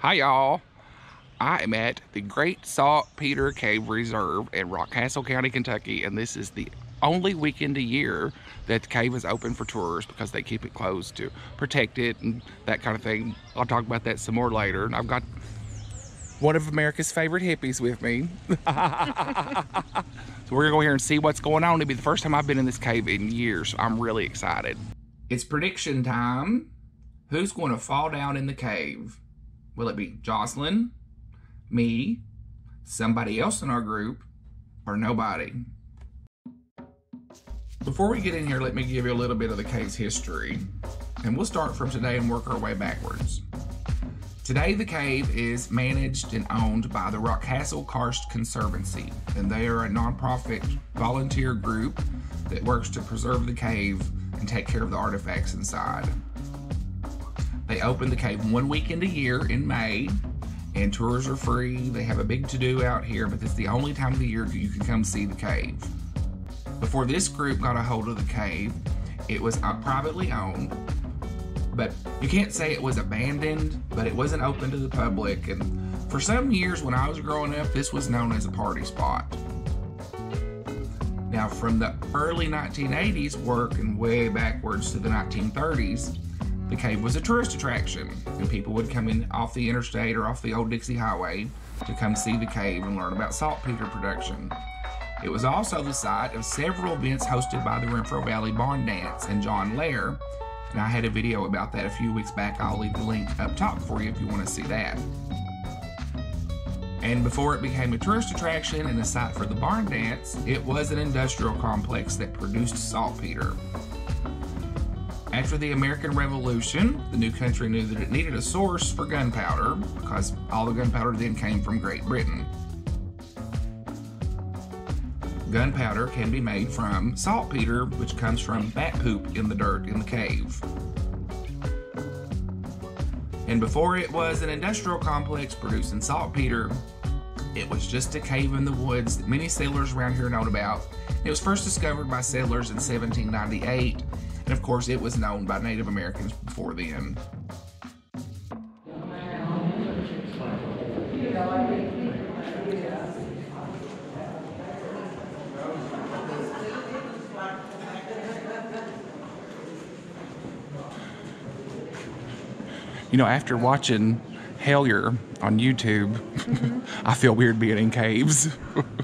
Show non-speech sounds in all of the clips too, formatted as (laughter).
Hi, y'all. I am at the Great Saltpeter Cave Reserve in Rockcastle County, Kentucky, and this is the only weekend a year that the cave is open for tours because they keep it closed to protect it and that kind of thing. I'll talk about that some more later. And I've got one of America's favorite hippies with me. (laughs) so we're gonna go here and see what's going on. It'll be the first time I've been in this cave in years. So I'm really excited. It's prediction time. Who's going to fall down in the cave? Will it be Jocelyn, me, somebody else in our group, or nobody? Before we get in here, let me give you a little bit of the cave's history. And we'll start from today and work our way backwards. Today, the cave is managed and owned by the Rockcastle Karst Conservancy, and they are a nonprofit volunteer group that works to preserve the cave and take care of the artifacts inside. They open the cave one weekend a year in May, and tours are free. They have a big to do out here, but it's the only time of the year you can come see the cave. Before this group got a hold of the cave, it was uh, privately owned, but you can't say it was abandoned, but it wasn't open to the public. And for some years when I was growing up, this was known as a party spot. Now, from the early 1980s, working way backwards to the 1930s, the cave was a tourist attraction, and people would come in off the interstate or off the old Dixie Highway to come see the cave and learn about saltpeter production. It was also the site of several events hosted by the Renfro Valley Barn Dance and John Lair, and I had a video about that a few weeks back. I'll leave the link up top for you if you want to see that. And before it became a tourist attraction and a site for the barn dance, it was an industrial complex that produced saltpeter. After the American Revolution, the new country knew that it needed a source for gunpowder because all the gunpowder then came from Great Britain. Gunpowder can be made from saltpeter, which comes from bat poop in the dirt in the cave. And before it was an industrial complex producing saltpeter, it was just a cave in the woods that many settlers around here known about. It was first discovered by settlers in 1798, and of course, it was known by Native Americans before then. You know, after watching Hellier on YouTube, mm-hmm. (laughs) I feel weird being in caves. (laughs)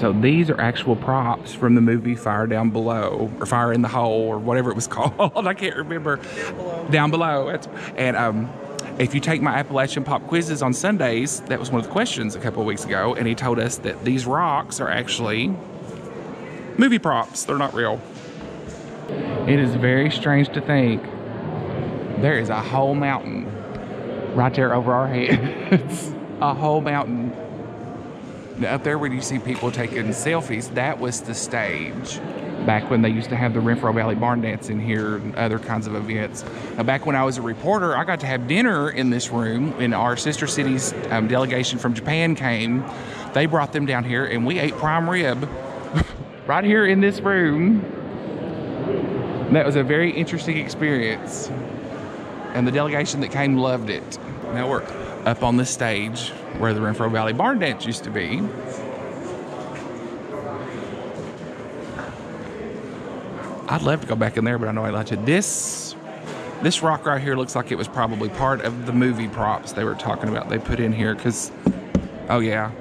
So these are actual props from the movie Fire Down Below, or Fire in the Hole, or whatever it was (laughs) called. I can't remember. Down below. Down below. and um, if you take my Appalachian Pop quizzes on Sundays, that was one of the questions a couple of weeks ago, and he told us that these rocks are actually movie props. They're not real. It is very strange to think there is a whole mountain right there over our heads. (laughs) a whole mountain up there where you see people taking selfies, that was the stage back when they used to have the Renfro Valley Barn Dance in here and other kinds of events. Now, back when I was a reporter, I got to have dinner in this room when our sister city's um, delegation from Japan came. They brought them down here and we ate prime rib (laughs) right here in this room. That was a very interesting experience. And the delegation that came loved it. Now we're up on the stage where the Renfro Valley Barn Dance used to be. I'd love to go back in there, but I know I'd like to. This this rock right here looks like it was probably part of the movie props they were talking about. They put in here because, oh yeah,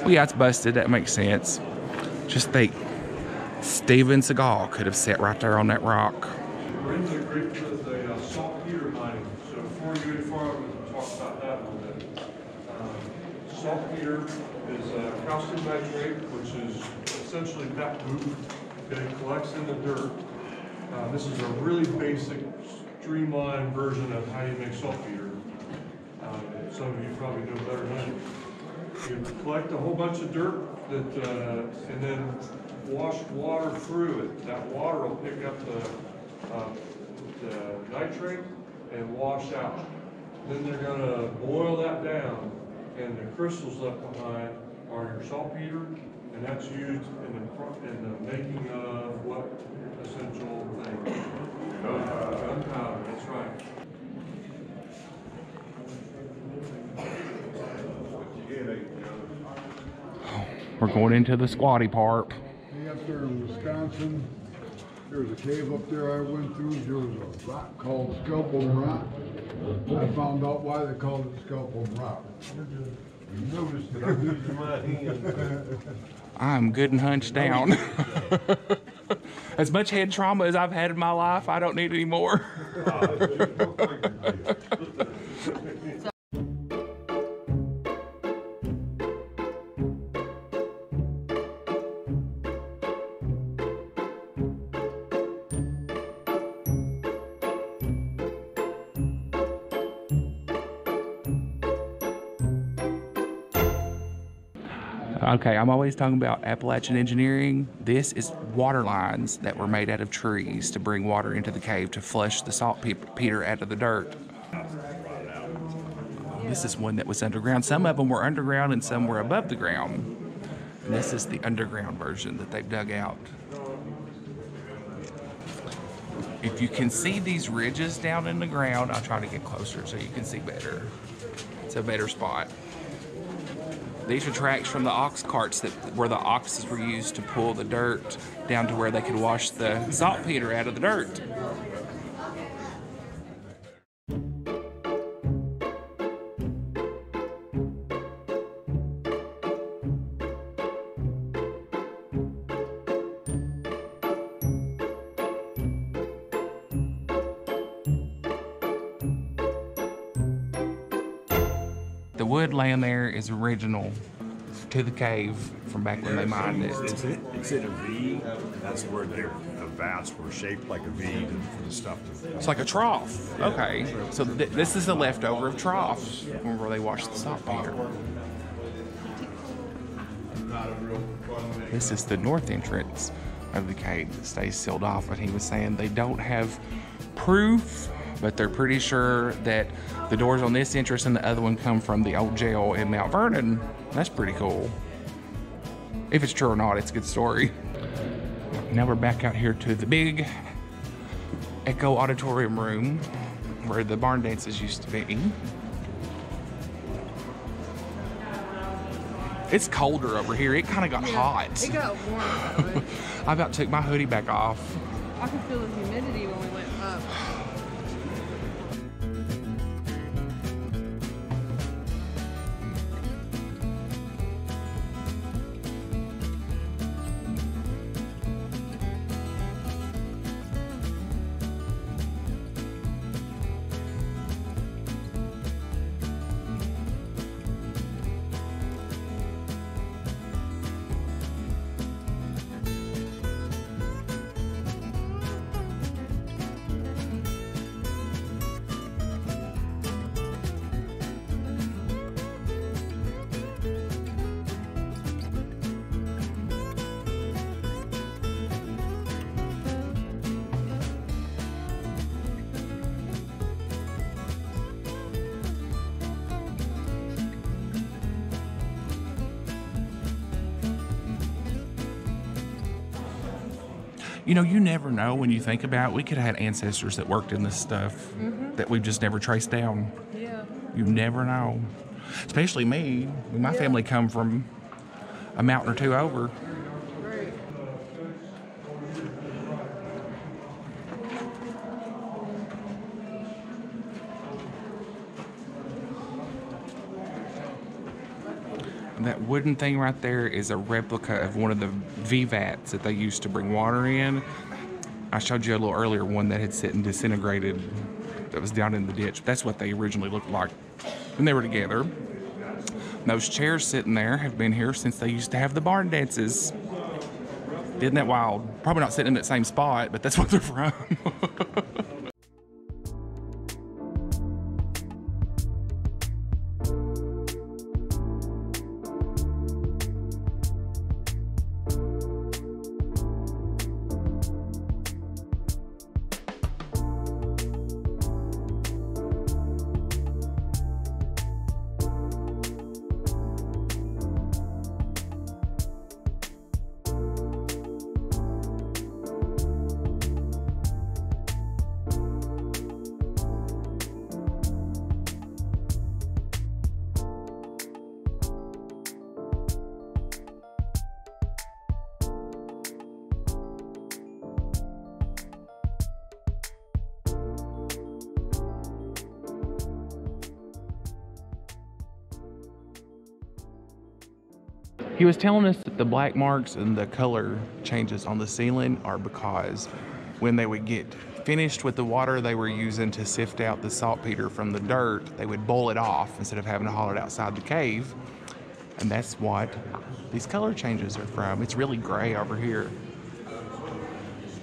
well yeah, it's busted. That makes sense. Just think, Steven Seagal could have sat right there on that rock. We're into the with the uh, saltpeter mining, so talk about that a little bit. Um, Saltpeter is uh, calcium nitrate, which is essentially that poop that it collects in the dirt. Uh, This is a really basic, streamlined version of how you make saltpeter. Um, Some of you probably know better than I. You collect a whole bunch of dirt that, uh, and then wash water through it. That water will pick up the, uh, the nitrate and wash out. Then they're gonna boil that down, and the crystals left behind are your saltpeter, and that's used in the, in the making of what essential thing? Gunpowder, that's right. We're going into the squatty part. Way up there in Wisconsin, there's a cave up there I went through, there was a rock called Scalpel Rock. I found out why they called it Scalpel Rock. You noticed that I'm using my (laughs) hand. I'm good and hunched down. (laughs) as much head trauma as I've had in my life, I don't need any more. Ah, Okay, I'm always talking about Appalachian engineering. This is water lines that were made out of trees to bring water into the cave to flush the saltpeter out of the dirt. This is one that was underground. Some of them were underground and some were above the ground. And this is the underground version that they've dug out. If you can see these ridges down in the ground, I'll try to get closer so you can see better. It's a better spot. These are tracks from the ox carts that where the oxes were used to pull the dirt down to where they could wash the saltpeter out of the dirt. The wood laying there is original to the cave from back when they mined it. It's in, it's in a V. That's where their the vats were shaped like a V to- for the stuff to. It's like a trough. Okay, so th- this is the leftover of troughs where they washed the saltpeter. This is the north entrance of the cave that stays sealed off, but he was saying they don't have proof, but they're pretty sure that the doors on this entrance and the other one come from the old jail in Mount Vernon. That's pretty cool. If it's true or not, it's a good story. Now we're back out here to the big Echo Auditorium room where the barn dances used to be. It's colder over here. It kind of got hot. It got warm. (laughs) I about took my hoodie back off. I could feel the humidity when we You know, you never know when you think about it. We could have had ancestors that worked in this stuff mm-hmm. that we've just never traced down. Yeah. You never know. Especially me. My Yeah. family come from a mountain or two over. Right. That wooden thing right there is a replica of one of the V-vats that they used to bring water in. I showed you a little earlier one that had sit and disintegrated that was down in the ditch. That's what they originally looked like when they were together. Those chairs sitting there have been here since they used to have the barn dances. Isn't that wild? Probably not sitting in that same spot, but that's (laughs) what they're from. (laughs) He was telling us that the black marks and the color changes on the ceiling are because when they would get finished with the water they were using to sift out the saltpeter from the dirt, they would boil it off instead of having to haul it outside the cave. And that's what these color changes are from. It's really gray over here.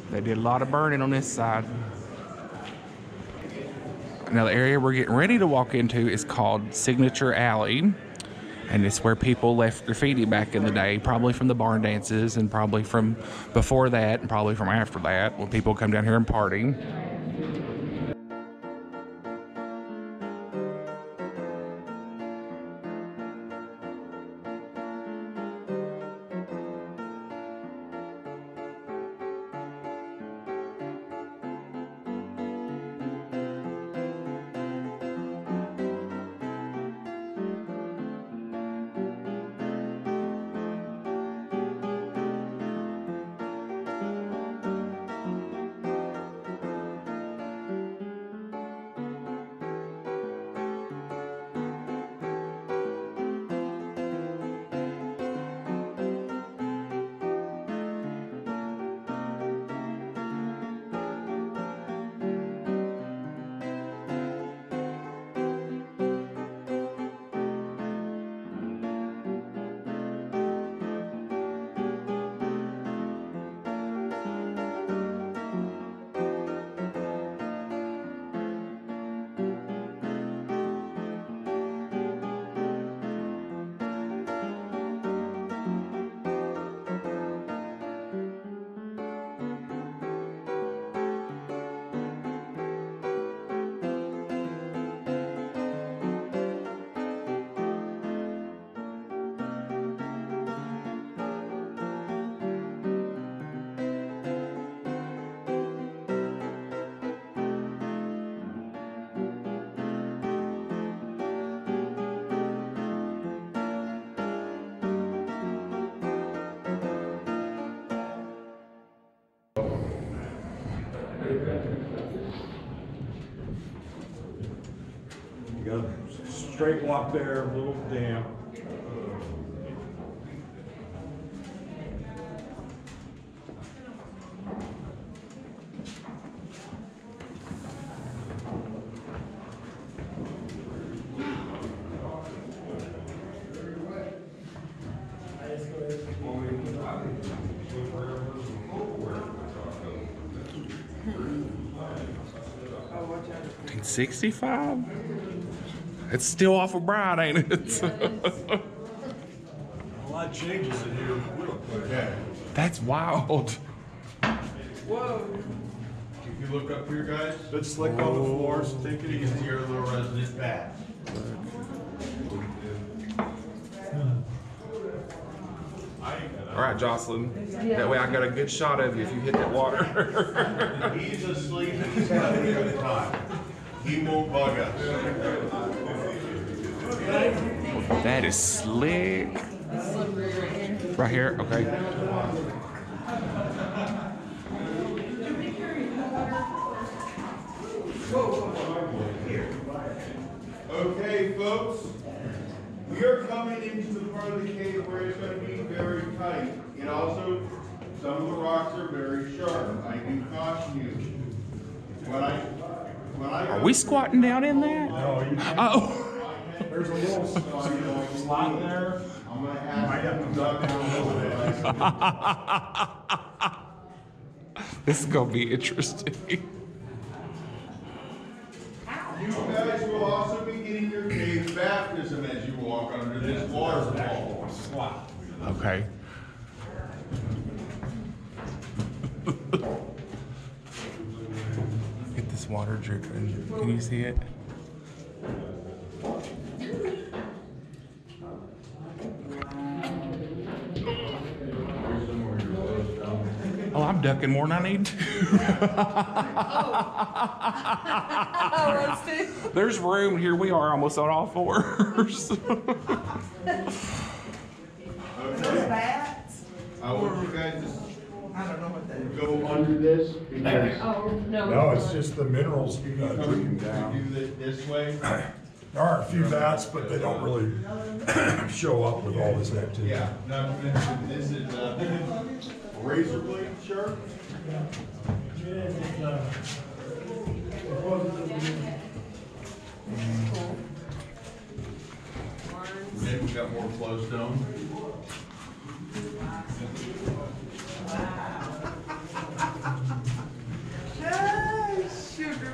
They did a lot of burning on this side. Now, the area we're getting ready to walk into is called Signature Alley and it's where people left graffiti back in the day, probably from the barn dances and probably from before that and probably from after that when people come down here and party. Got straight walk there, a little damp. Sixty-five. It's still awful bright, ain't it? (laughs) A lot changes in here real quick. That's wild. Whoa. If you look up here, guys, Bit slick on the floors, take it you can easy. see little resident bat. All right, Jocelyn. That way I got a good shot of you if you hit that water. He's asleep, he's having a good time. He won't bug us. That is slick. Right here, okay. Okay, folks, We are coming into the part of the cave where it's gonna be very tight. And also, some of the rocks are very sharp. I do caution you. When I, when I. Are we squatting down in there? No. Oh. There's a little slot there. I'm gonna Might ask have you to to duck duck down a little bit. (laughs) This is gonna be interesting. You guys will also be getting your cave baptism as you walk under this waterfall. Okay. Get this water dripping. Can you see it? I'm ducking more than I need to. (laughs) There's room. Here we are, almost on all fours. (laughs) I want you guys I don't know what that is. to go under this because Oh, no. No, it's just the minerals uh, dripping you down. do it this way. (clears throat) There are a few bats, but they don't really (clears throat) show up with all this activity. Yeah, not to mention, this is uh (laughs) razor blade sharp. Then we got more flow stone. Yay, sugar.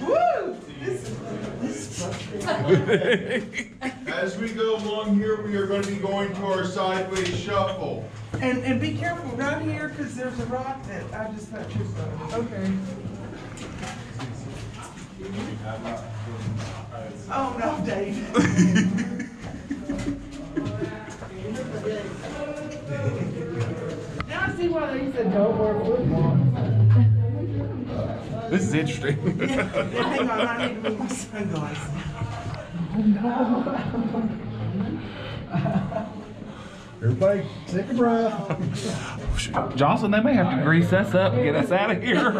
Woo! This is, this (laughs) is frustrating. As we go along here, we are gonna be going to our sideways shuffle. And, and be careful down here, cause there's a rock that I just got tripped on. Okay. Oh, no, Dave. Now I see why they said don't wear football. this is interesting. (laughs) Hang on, I need to move my sunglasses. (laughs) Everybody, take a breath. Jocelyn, they may have to grease us up and get us out of here.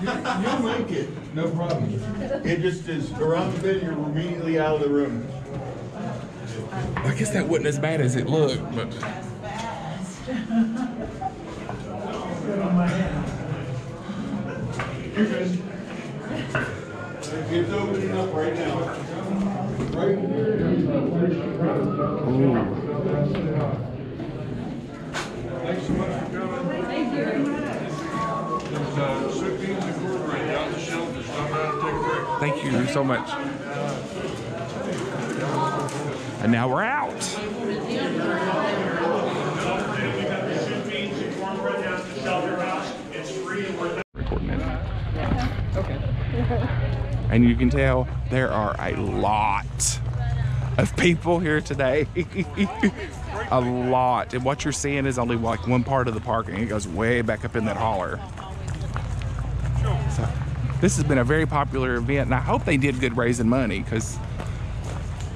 You'll make it, no problem. It just is around the bend, you're immediately out of the room. I guess that wasn't as bad as it looked, but It's opening up right now. Right here. Thanks so much for coming. Thank you very much. There's, uh, soup beans and cornbread down the shelf, just stop by and take a break. thank you so much. And now we're out. Recording it. And you can tell there are a lot of people here today. (laughs) a lot. And what you're seeing is only like one part of the parking. It goes way back up in that holler. So this has been a very popular event, and I hope they did good raising money because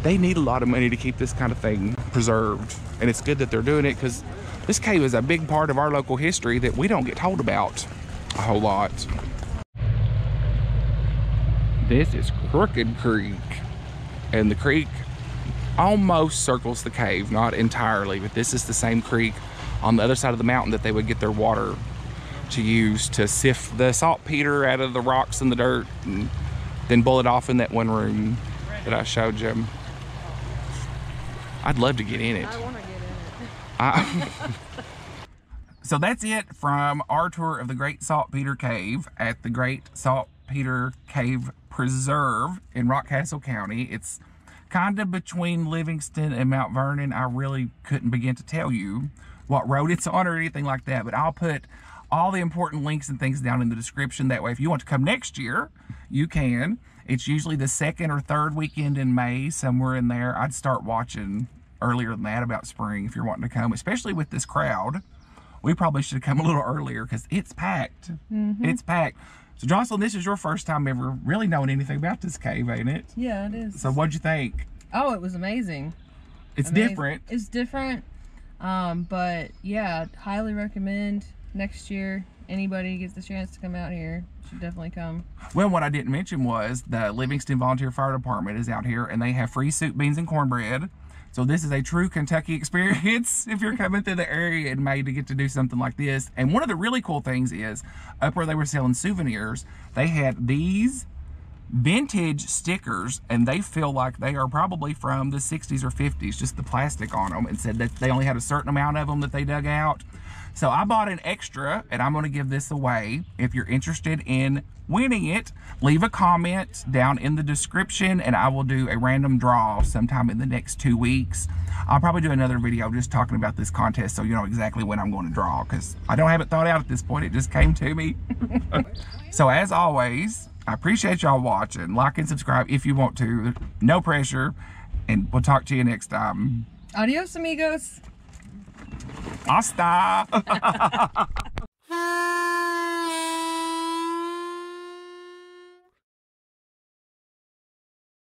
they need a lot of money to keep this kind of thing preserved. And it's good that they're doing it because this cave is a big part of our local history that we don't get told about a whole lot. This is Crooked Creek, and the creek almost circles the cave, not entirely, but this is the same creek on the other side of the mountain that they would get their water to use to sift the saltpeter out of the rocks and the dirt and then boil it off in that one room that I showed you. I'd love to get in it. I want to get in it. I- (laughs) so that's it from our tour of the Great Saltpeter Cave at the Great Saltpeter Cave Preserve in Rockcastle County. It's kind of between Livingston and Mount Vernon. I really couldn't begin to tell you what road it's on or anything like that, but I'll put all the important links and things down in the description. That way, if you want to come next year, you can. It's usually the second or third weekend in May, somewhere in there. I'd start watching earlier than that about spring if you're wanting to come, especially with this crowd. We probably should have come a little earlier because it's packed. It's packed. So, Jocelyn, this is your first time ever really knowing anything about this cave, ain't it? Yeah, it is. So, what'd you think? oh, it was amazing. It's Amazing. different. It's different. Um, but yeah, highly recommend next year. Anybody gets the chance to come out here should definitely come. Well, what I didn't mention was the Livingston Volunteer Fire Department is out here and they have free soup, beans, and cornbread. So this is a true Kentucky (laughs) experience if you're coming through the area in May to get to do something like this. And one of the really cool things is up where they were selling souvenirs, they had these vintage stickers and they feel like they are probably from the 60s or 50s, just the plastic on them, and said that they only had a certain amount of them that they dug out. So I bought an extra and I'm going to give this away. If you're interested in winning it, leave a comment down in the description and I will do a random draw sometime in the next two weeks. I'll probably do another video just talking about this contest so you know exactly when I'm going to draw because I don't have it thought out at this point. It just came to me. (laughs) so as always, I appreciate y'all watching. Like and subscribe if you want to. No pressure. And we'll talk to you next time. Adios, amigos. Hasta! (laughs)